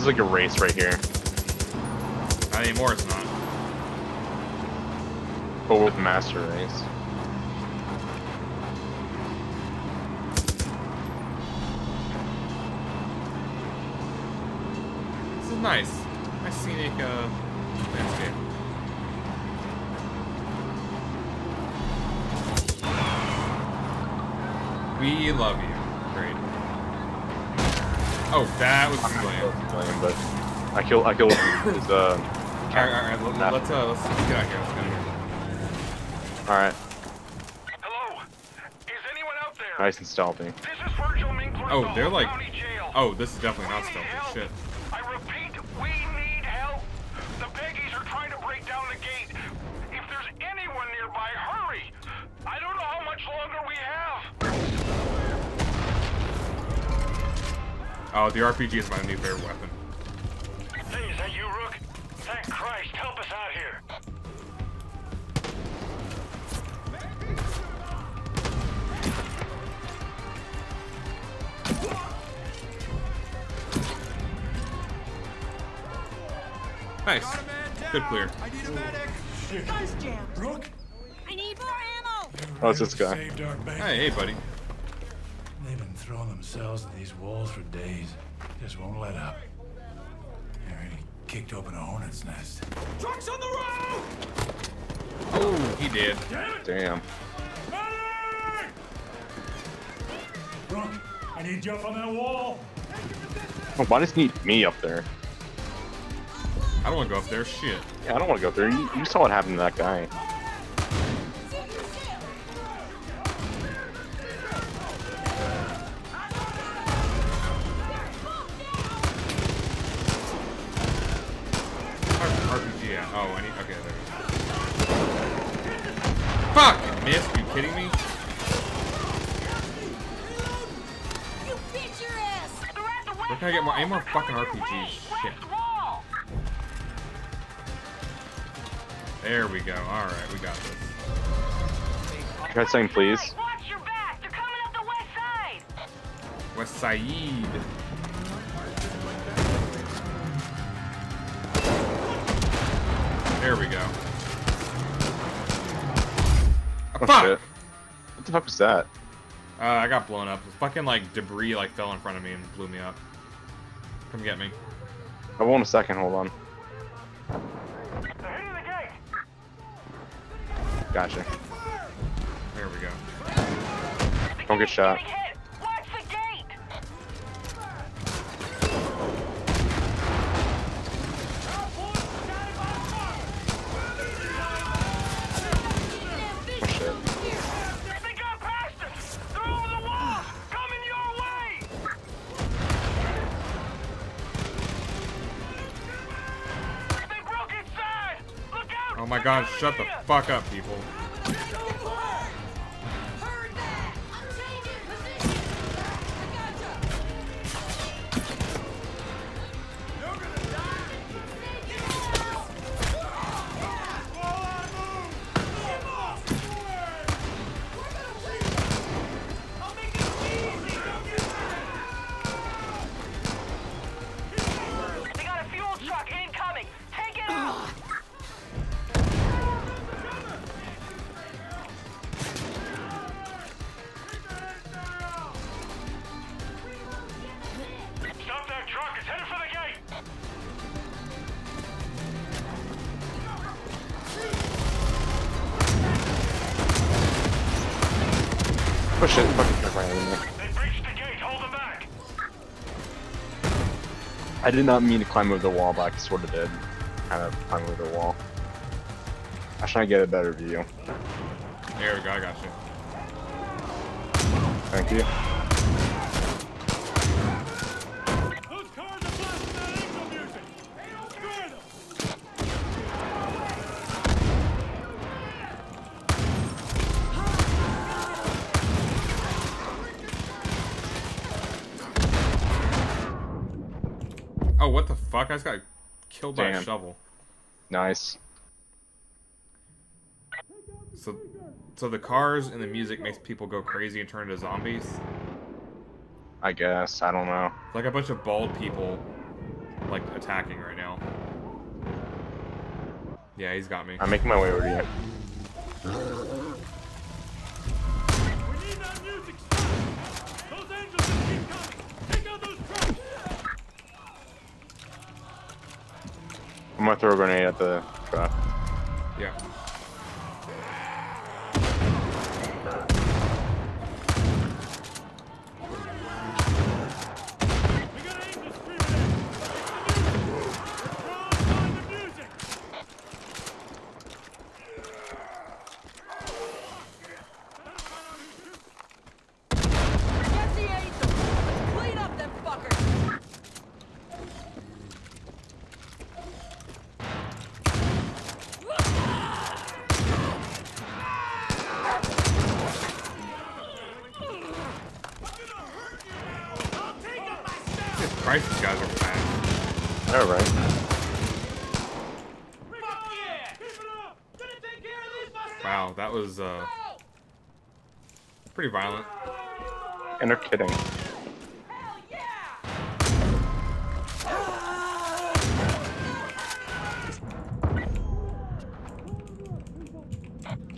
is like a race right here. Not anymore, it's not. But with master race. This is nice. Nice scenic uh, landscape. We love you. Great. Oh, that was brilliant. Lame, but I kill I kill his uh Alright, alright, let, Nah. let's, uh, let's get out here. Let's get out here. alright. Hello? Is anyone out there? Nice and stealthy. This is Virgil Mink Oh, they're like. Oh, this is definitely not We stealthy. help. Shit. Oh, the RPG is my new favorite weapon. Hey, is that you, Rook? Thank Christ, help us out here. Nice. Good clear. I need a Car's jammed. Rook, I need more ammo. Oh, it's this guy. saved our. Hey, hey, buddy. They've throwing themselves at these walls for days. Just won't let up. They already kicked open a hornet's nest. Trucks on the road! Oh, he did. Damn. Rook, I need you up on that wall. Oh, why does he need me up there? I don't want to go up there. Shit. Yeah, I don't want to go up there. You, you saw what happened to that guy. Fuck! Missed? You kidding me? You bitch your ass. They're at the Where can I get more? I need more fucking RPGs. Shit. There we go. Alright, we got this. Can I saying please? Watch your back. They're coming up the west side. West Side. There we go. Oh Fuck! shit. What the fuck was that? Uh, I got blown up. Fucking like debris like fell in front of me and blew me up. Come get me. I won't a second, hold on. They're hitting the gate. Gotcha. There we go. Don't get shot. Shut the fuck up, people. Push it. Fucking truck ran. They breached the gate. Hold them back. I did not mean to climb over the wall, but I sort of did. Kind of climb over the wall. I was trying to get a better view. There we go, I got you. Thank you. Those cars are blasting that angel music. Screw them. Oh, what the fuck? I just got killed by a shovel. Nice. So, so the cars and the music makes people go crazy and turn into zombies. I guess. I don't know. Like a bunch of bald people like attacking right now. Yeah, he's got me. I'm making my way over to you. I'm gonna throw a grenade at the truck. Yeah. We got angels screaming at us! Throw on the music! Get the angel! Let's clean up them fuckers! Jesus Christ, these guys are fast. All right. Fuck yeah! Keep it up! Gonna take care of these myself! Wow, that was uh pretty violent. And they're kidding.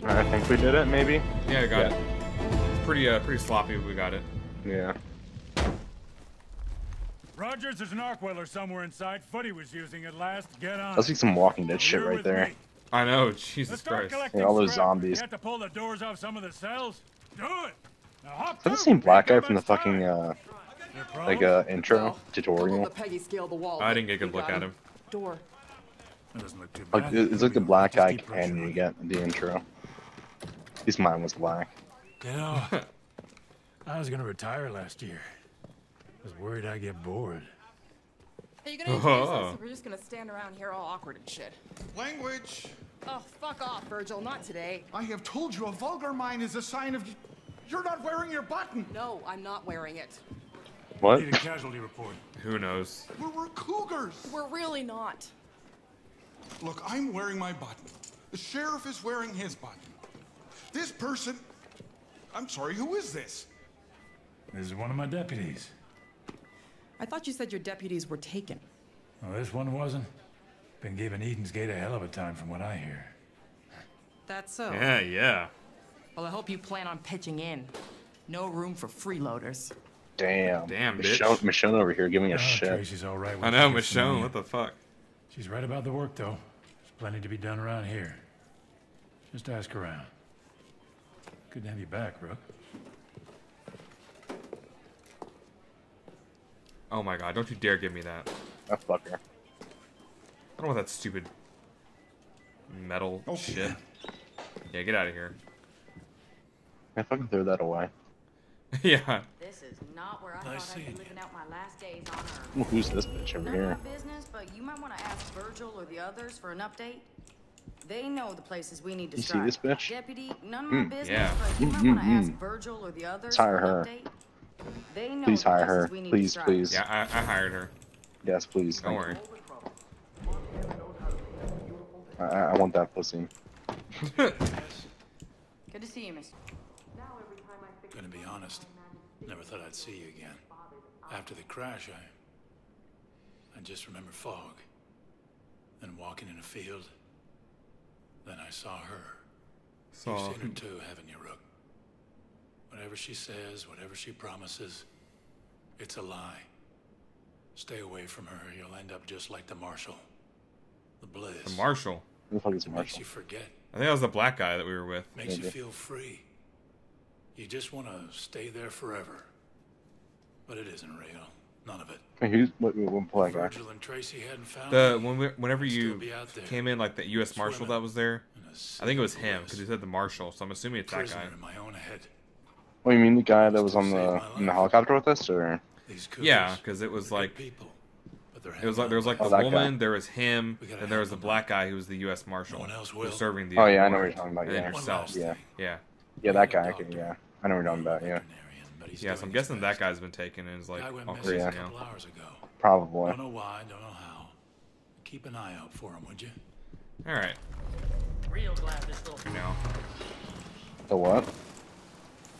I think we did it, maybe. Yeah, I got Yeah. it. Pretty uh pretty sloppy, but we got it. Yeah. Rogers, there's an arc welder somewhere inside. Footy was using it last. Get on. That's it. like some Walking Dead shit right there. me. I know, Jesus Christ. Yeah, all those zombies. You have to pull the doors off some of the cells. Do it. Now hop Is that the same black Ain't guy from the fucking uh like uh intro Well, tutorial? The Peggy scaled the wall. I didn't get a good look at him. Door. That doesn't look too Like bad. it- it's like the black Just guy keep companion you get in the intro. At least mine was black. You know, I was gonna retire last year. I was worried I'd get bored. Are you gonna introduce Oh. us? We're just gonna stand around here all awkward and shit. Language. Oh, fuck off, Virgil. Not today. I have told you a vulgar mind is a sign of you're not wearing your button. No, I'm not wearing it. What? Need a casualty report. Who knows? We're, we're cougars. We're really not. Look, I'm wearing my button. The sheriff is wearing his button. This person. I'm sorry, who is this? This is one of my deputies. I thought you said your deputies were taken. Well, this one wasn't. Been giving Eden's Gate a hell of a time from what I hear. That's so. Yeah, yeah. Well, I hope you plan on pitching in. No room for freeloaders. Damn. Damn, Michonne, bitch. Michonne over here giving a Oh, shit. Tracey's all right. I know, she Michonne, what the fuck? She's right about the work, though. There's plenty to be done around here. Just ask around. Good to have you back, Rook. Oh my god, don't you dare give me that. That fucker. I don't want that stupid metal Okay. shit. Yeah, get out of here. I fucking threw that away. yeah. This is not where I Nice thought I'd be living out my last days on Earth. Well, who's this bitch over None here? of my business, but you might want to ask Virgil or the others for an update. They know the places we need to You see strike. this bitch? Deputy, none of my Mm, business, yeah. but you Mm, might want to mm, ask mm. Virgil or the others Let's hire for an her. update. They know Please hire her. we need to Please, please. Yeah, I, I hired her. Yes, please. Don't worry. I, I want that pussy. Good to see you, Mister. Gonna be honest, never thought I'd see you again. After the crash, I. I just remember fog. Then walking in a field. Then I saw her. So, You've seen her too, haven't you, Rook? Whatever she says, whatever she promises, it's a lie. Stay away from her, you'll end up just like the Marshal. The Bliss. the Marshal. Who the fuck is Makes Marshall? you forget. I think that was the black guy that we were with. Makes you feel free. You just want to stay there forever. But it isn't real. None of it. Hey, who's what? What, what black guy? Virgil and Tracey hadn't found The when we, whenever you be out there, came in, like the U.S. Marshal that was there, I think it was him because he said the Marshal. So I'm assuming it's that guy. in my own head. Oh, you mean the guy that was on the in the helicopter with us, or? Yeah, because it was like people, it was like there was like Oh, the that guy. woman, there was him, and there was the black guy who was the U.S. Marshal. one else who will. was serving the. Oh yeah, I know what you're talking about. Yeah, yourself. yeah. Yeah. yeah. That guy. I can, yeah, I know what you're talking about. Yeah, Veterinarian, but Yeah, so I'm doing his guessing that guy's been taken and is like Guy went all crazy yeah. now. hours ago. probably. Don't know why, don't know how. Keep an eye out for him, would you? All right. Real glad this little You know, The what?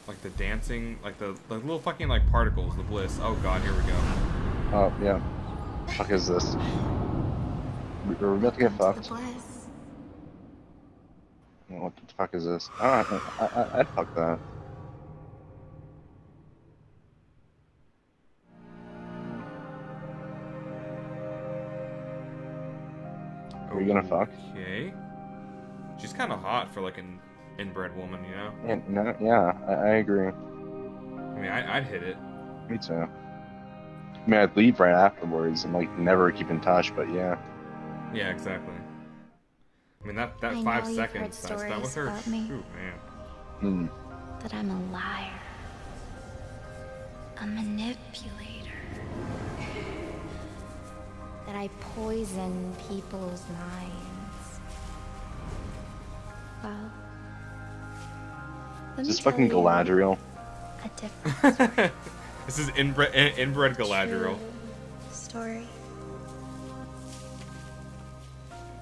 Like the dancing, like the the little fucking like particles, the bliss. Oh god, here we go. Oh yeah. fuck is this? We- Are about to get fucked? Bliss. What the fuck is this? I, I, I, I'd fuck that. Are we gonna fuck? Okay. She's kind of hot for like an inbred woman, you know. Yeah, no, yeah, I, I agree. I mean, I, I'd hit it. Me too. I mean, I'd leave right afterwards and like never keep in touch, but yeah. Yeah, exactly. I mean, that that I five seconds heard I spent with her. stories me. Shoot, man. Hmm. That I'm a liar. A manipulator. that I poison people's minds. Well. Let Is this fucking tell you Galadriel? A different This is inbred in- inbred Galadriel. story.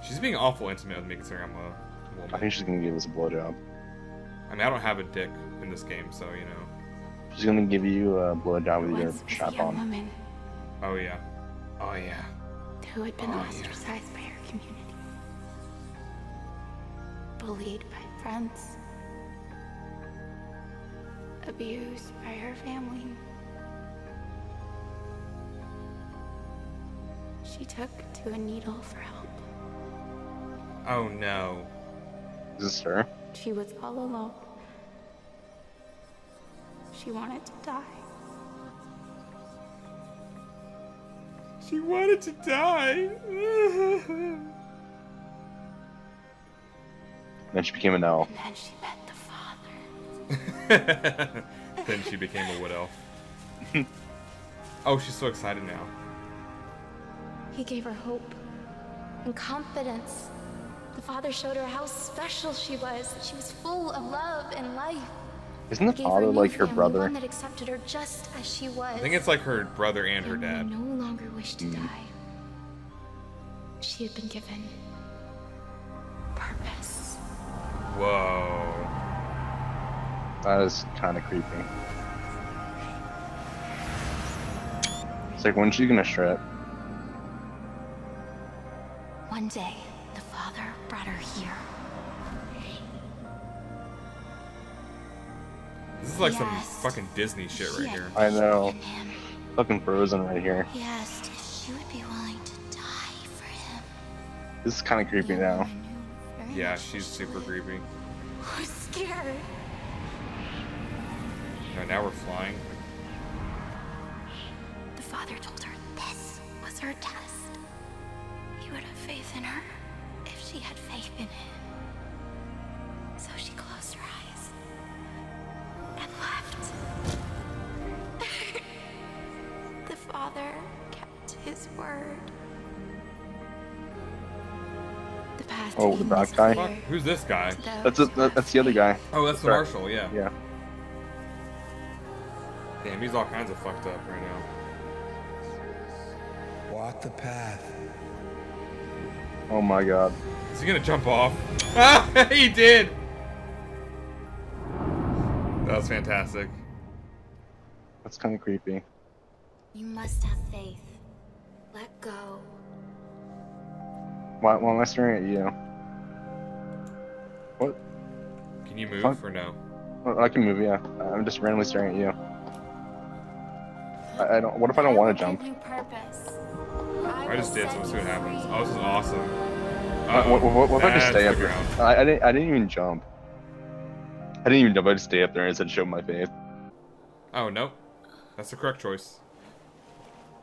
She's being awful intimate with me considering I'm a I woman. I think she's gonna give us a blowjob. I mean, I don't have a dick in this game, so you know. She's gonna give you a blowjob with your Once was a strap on. woman Oh yeah. Oh yeah. who had been Oh, yeah. ostracized by her community, bullied by friends, abused by her family. She took to a needle for help. Oh no. Is this her? She was all alone. She wanted to die. She wanted to die. Then she became an elf. And then she met the father. then she became a wood elf. oh, she's so excited now. He gave her hope and confidence. The father showed her how special she was. She was full of love and life. Isn't the He gave her father a new like her family, brother? One that accepted her just as she was. I think it's like her brother and her dad. who no longer wished to mm. die. She had been given purpose. Whoa. That is kind of creepy. It's like, when's she gonna strip? One day, the father brought her here. This is like Yes. some fucking Disney shit right had here. I know. faith in him. Fucking frozen right here. He asked if she would be willing to die for him. This is kind of creepy Young now. woman knew very Yeah, she's super was. creepy. was scared. No, now we're flying. The father told her this was her test. He would have faith in her if she had faith in him. So she closed her eyes and left. the father kept his word. The path Oh, the him black guy? who's this guy? That's a, that's the other guy. Oh, that's the marshal, yeah. Yeah. Damn, he's all kinds of fucked up right now. Walk the path. Oh my god. Is he gonna jump off? Ah, he did! That was fantastic. That's kind of creepy. You must have faith. Let go. Why, why am I staring at you? What? Can you move Fuck. or no? Oh, I can move, yeah. I'm just randomly staring at you. I, I don't. What if I don't want to jump? I just did, so see what happens. Oh, this is awesome. Uh, Uh-oh. what, what, what if I just stay up here? I, I didn't. I didn't even jump. I didn't even jump. I just stay up there and said, "Show my face." Oh, no, That's the correct choice.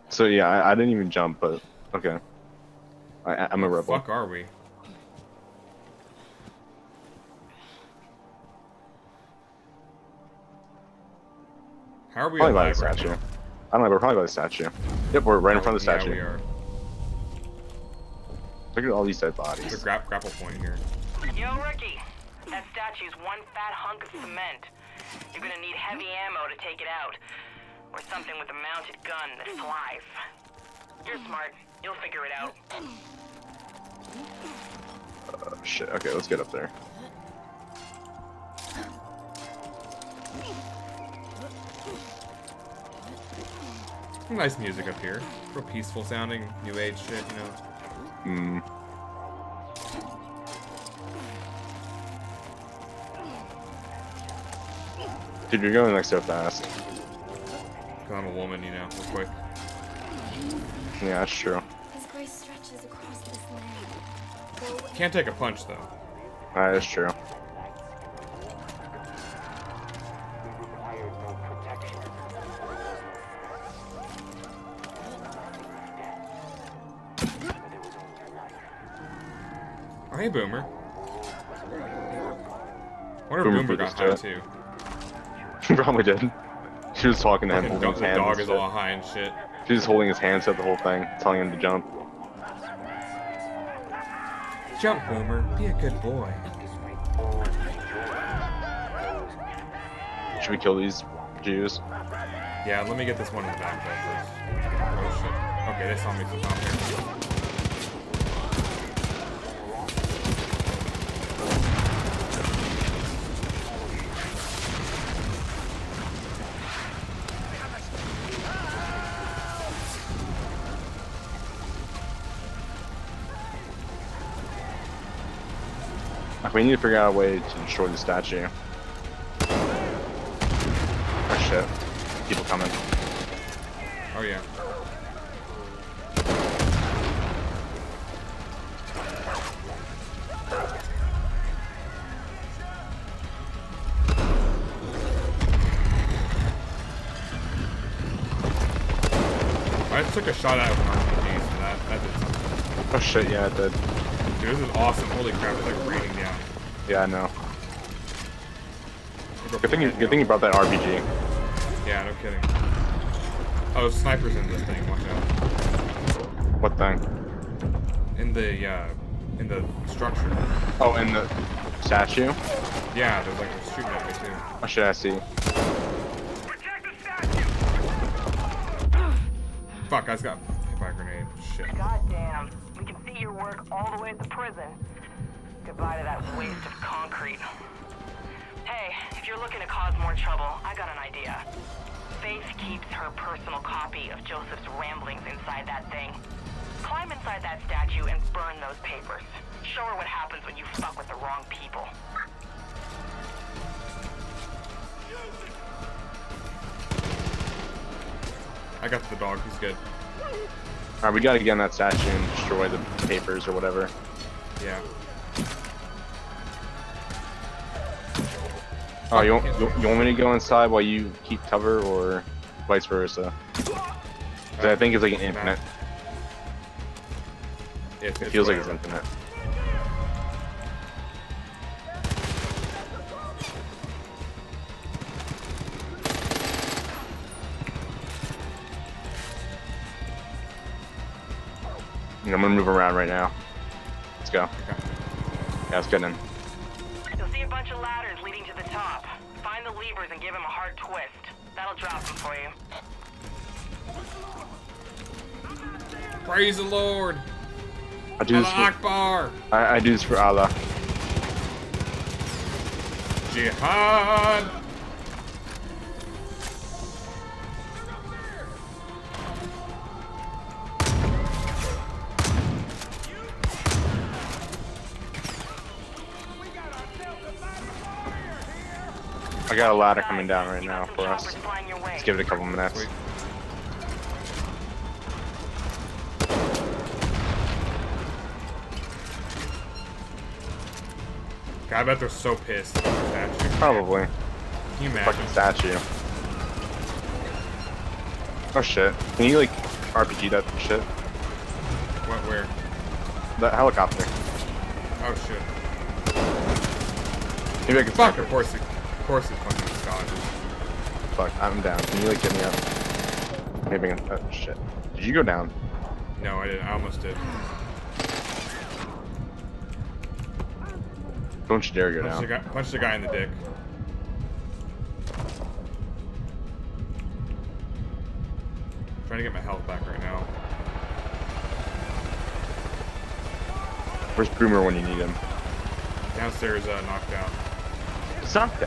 So yeah, I, I didn't even jump, but okay. I, I'm a rebel. Fuck are we? How are we Probably alive right? I don't know. We're probably by the statue. Yep, we're right in front of the statue. Yeah, we are. Look at all these dead There's a bodies. gra grapple point here. Yo, Ricky. That statue's one fat hunk of cement. You're gonna need heavy ammo to take it out. Or something with a mounted gun that flies. You're smart. You'll figure it out. Oh, shit. Okay, let's get up there. Nice music up here. Real peaceful sounding, new age shit, you know. Hmm. Dude, you're going like so fast. Cause I'm a woman, you know, real quick. Yeah, that's true. His grace stretches across this land. Go Can't take a punch though. That is true. Hey, Boomer. wonder Boomer if Boomer put got high to too. Probably did. She was talking to him, holding dog, his the dog is all high and shit. She was holding his hands throughout the whole thing, telling him to jump. Jump, Boomer. Be a good boy. Should we kill these Jews? Yeah, let me get this one in the back though first. Oh shit. Okay, they saw me from out here. We need to figure out a way to destroy the statue. Oh shit. People coming. Oh yeah. I took a shot out of an RPG, so that, that did something. Oh shit, yeah, it did. Dude, this is awesome. Holy crap, it's like raining. Yeah, I know. Good thing you, good thing you brought that RPG. Yeah, no kidding. Oh, snipers in this thing, watch out. What thing? In the, uh, in the structure. Oh, and the statue? Yeah, there's like, they're shooting at me too. Oh shit, I see. Fuck, I just got hit by a grenade. Shit. Goddamn. We can see your work all the way at the prison. Goodbye to that waste of concrete. Hey, if you're looking to cause more trouble, I got an idea. Faith keeps her personal copy of Joseph's ramblings inside that thing. Climb inside that statue and burn those papers. Show her what happens when you fuck with the wrong people. I got the dog, he's good. Alright, we gotta get on that statue and destroy the papers or whatever. Yeah. Oh, you want, you, you want me to go inside while you keep cover, or vice versa? I think it's like an infinite. It, It feels like it's infinite. I'm gonna move around right now. Let's go. Yeah, let's get in. You'll see a bunch of ladders leading to the top. Find the levers and give him a hard twist. That'll drop him for you. Praise the Lord! I do this for, Akbar! I, I do this for Allah. Jihad! I got a ladder coming down right now for us. Let's give it a couple minutes. God, I bet they're so pissed. at the Statue. Probably. Can you imagine? Fucking statue. Oh shit. Can you like RPG that shit? What, where? That helicopter. Oh shit. Maybe I can Fuck, of course course it fucking dodges. Fuck, I'm down. Can you like get me up? Maybe I can. Oh shit. Did you go down? No, I didn't. I almost did. Don't you dare go Punched the, down. guy, punched the guy in the dick. Trying to get my health back right now. Where's Boomer when you need him? Downstairs, uh, knocked out. It's knocked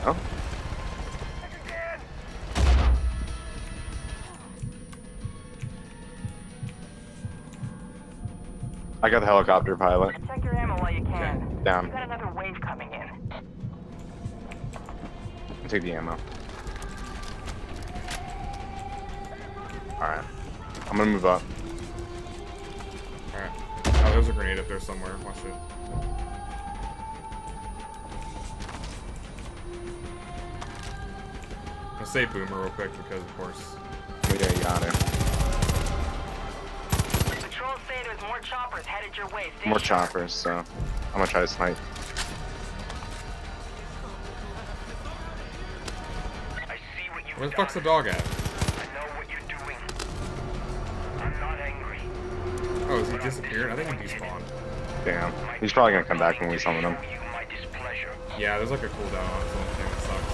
I got the helicopter pilot. Check your ammo while you can. Down. You got another wave coming in. I'll take the ammo. Alright. I'm gonna move up. Alright. Oh, there's a grenade up there somewhere. Watch it. I'll say Boomer real quick because, of course. Yeah, you got it. More choppers headed your way. Stay More sharp. choppers, so I'm gonna try to snipe. I see what you've Where the fuck's the dog at? I know what you're doing. I'm not angry. Oh, is he disappeared? I think he despawned. Damn. He's probably gonna come back when we summon him. You my displeasure. Yeah, there's like a cooldown on it. It's the only thing that sucks.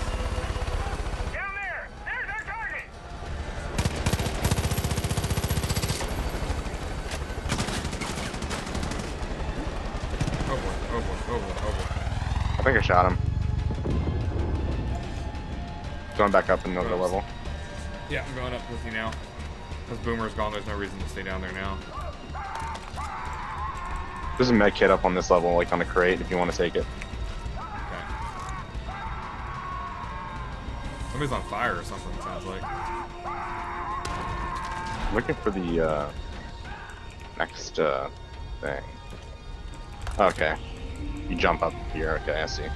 Down there! There's our target! Oh boy, I think I shot him. Going back up another Close. level. Yeah, I'm going up with you now. Because Boomer's gone, there's no reason to stay down there now. There's a med kit up on this level, like on a crate, if you want to take it. Okay. Somebody's on fire or something, it sounds like. looking for the uh, next uh, thing. Okay. You jump up here. Okay, I see.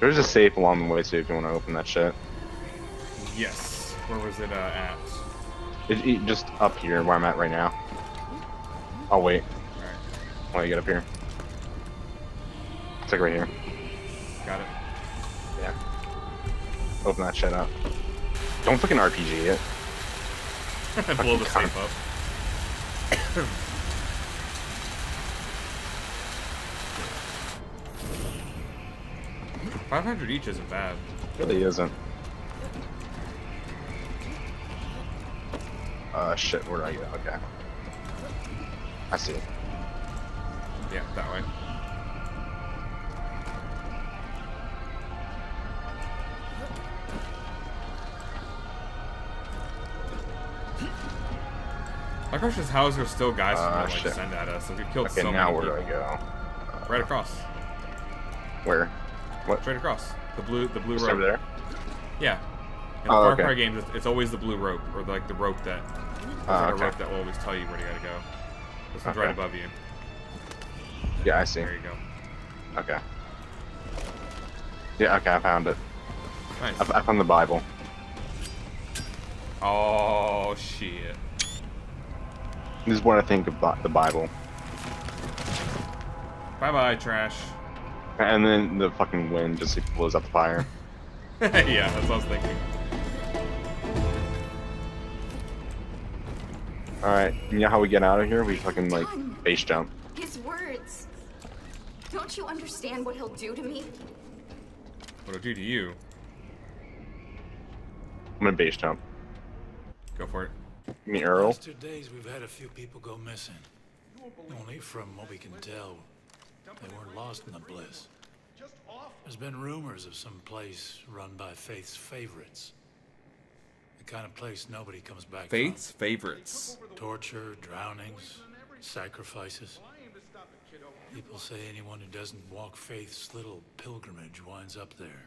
There's a safe along the way too if you want to open that shit. Yes. Where was it uh, at? It, it- just up here where I'm at right now. I'll wait Alright, while you get up here. It's like right here. got it. Yeah. Open that shit up. Don't fucking RPG it. Blow the safe up. Five hundred each isn't bad. really isn't. Uh, shit, where are you? Okay. I see. Yeah, that way. My question is, how is there still guys Uh, trying to like send at us? Like, we've killed Okay, so now many where do. I go? Right across. Where? What? Straight across. The blue, the blue Just rope. over there? Yeah. In the Oh, Far okay. Cry games, it's, it's always the blue rope, or like the rope that. Oh, like okay. a rope that will always tell you where you gotta go. This one's right above you. Yeah, I see. There you go. Okay. Yeah, okay, I found it. Nice. I, I found the Bible. Oh shit. This is what I think of Bi- the Bible. Bye bye, trash. And then the fucking wind just like, blows up the fire. yeah, that's what I was thinking. Alright, you know how we get out of here? We fucking like base jump. His words. Don't you understand what he'll do to me? What'll do to you? I'm gonna base jump. Go for it. You mean Earl? Last two days we've had a few people go missing. Only from what we can tell, they weren't lost in the bliss. There's been rumors of some place run by Faith's favorites. The kind of place nobody comes back Faith's favorites. Torture, drownings, sacrifices. People say anyone who doesn't walk Faith's little pilgrimage winds up there.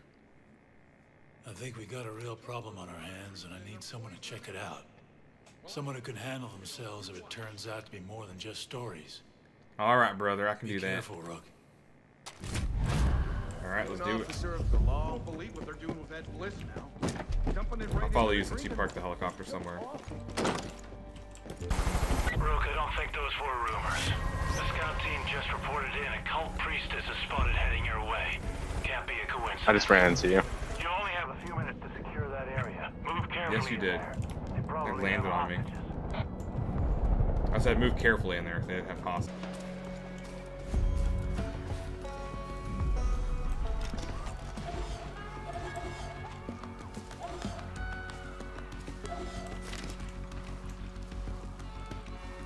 I think we got a real problem on our hands, and I need someone to check it out. Someone who can handle themselves if it turns out to be more than just stories. All right, brother, I can Be do that. careful, Rook. All right, let's do it. officer of the law. Don't believe what they're doing with that bliss now. Jumping in I'll follow you since you parked the helicopter somewhere. Rook, I don't think those were rumors. The scout team just reported in a cult priestess is spotted heading your way. Can't be a coincidence. I just ran into you. You only have a few minutes to secure that area. Move carefully. Yes, you did. there. They landed on me. I said move carefully in there if they have hostage.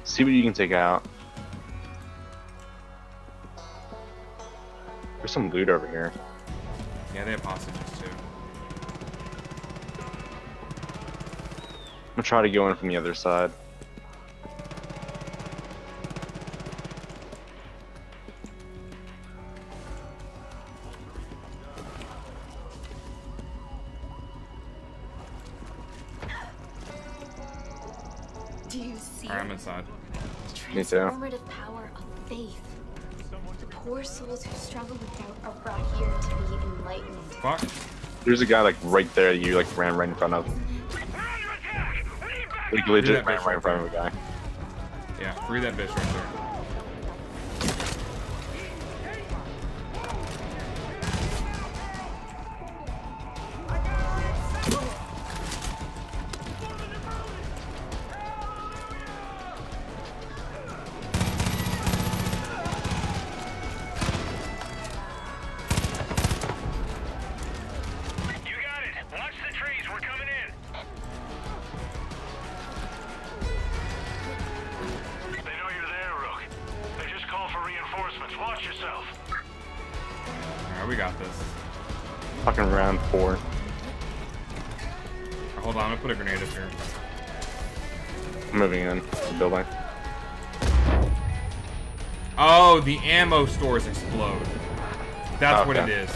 See what you can take out. There's some loot over here. Yeah, they have hostages gonna try to go in from the other side. Do you see I'm inside. Me too. transformative power of faith? The poor souls who struggle with doubt are brought here to be enlightened. Fuck. There's a guy like right there you like ran right in front of. Like legit ran right in front of a guy. Yeah, free that bitch right there. Alright, we got this. Fucking round four. Hold on, I'm gonna put a grenade up here. Moving in the building. Oh, the ammo stores explode. That's what it Okay. is.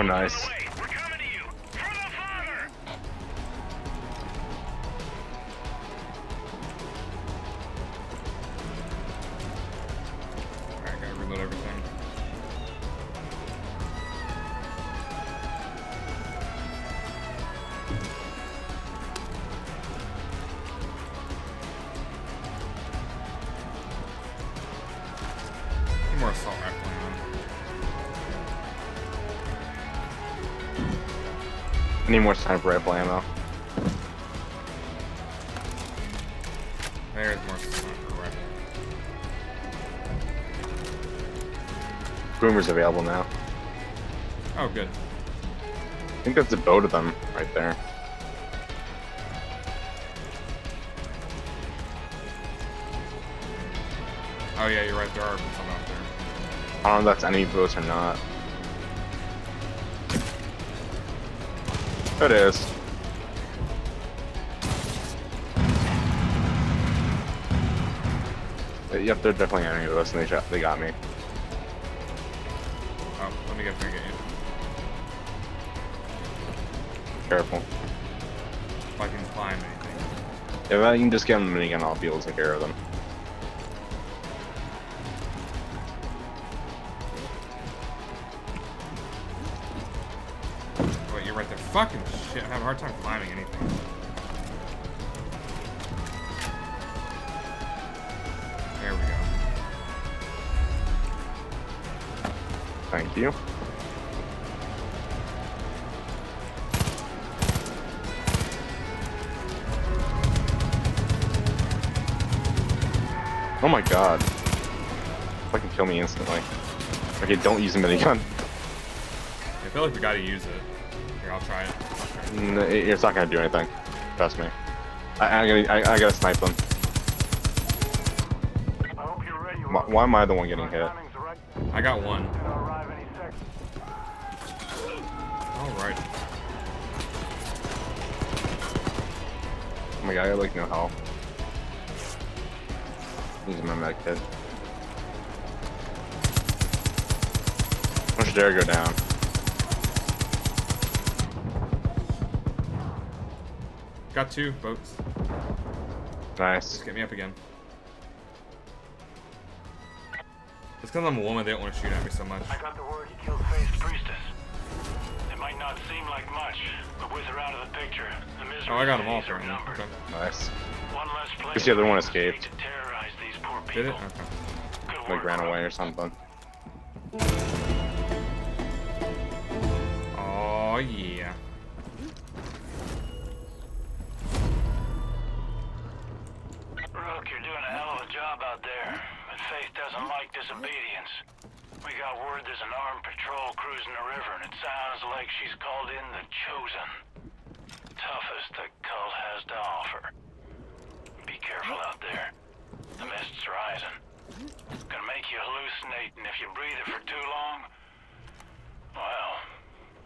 Oh nice. I need more sniper rifle ammo. There's more sniper rifle. Boomer's available now. Oh, good. I think that's a boat of them right there. Oh yeah, you're right. There are some out there. I don't know if that's enemy boats or not. It is. Yep, they're definitely enemy boats, and they shot, they got me. Oh, let me get there and get you. Careful. If I can climb anything. If I can just get them the minigun, I'll be able to take care of them. Hard time climbing anything. There we go. Thank you. Oh my god. Fucking kill me instantly. Okay, don't use a minigun. I feel like we gotta use it. Here, I'll try it. N- it- It's not gonna do anything. Trust me. I, I, gotta, I, I gotta snipe them. Why, why am I the one getting hit? I got one. Alright. Oh my god, I got like no health. Using my med kit. Push dare go down. Got two boats. Nice. Just get me up again. It's because I'm a woman, they don't want to shoot at me so much. I got the word he killed Faith's priestess. It might not seem like much, but with her out of the picture, the misery Oh, I got them all days are apparently. numbered. Okay. Nice. One less place Because the other one to escaped. terrorize these poor Did it? Okay. Good Like ran Rob. away or something. Oh, yeah. doesn't like disobedience. We got word there's an armed patrol cruising the river, and it sounds like she's called in the Chosen. Toughest the cult has to offer. Be careful out there. The mist's rising. Can make you hallucinate, and if you breathe it for too long, well,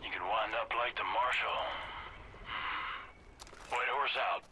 you could wind up like the Marshal. Whitehorse out.